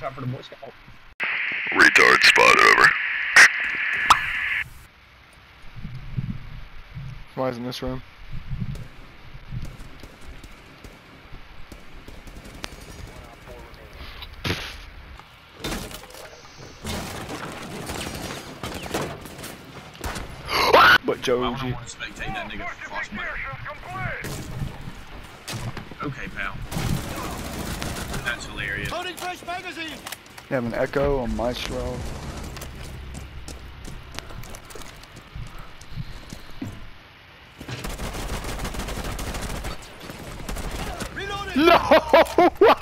time for the Boy Scout. Retard spotted over. Why is in this room? But I Joe wouldn't G. want to spectate that nigga for Okay, pal. Loading fresh magazine! You have an Echo, on Maestro. Reloading! No!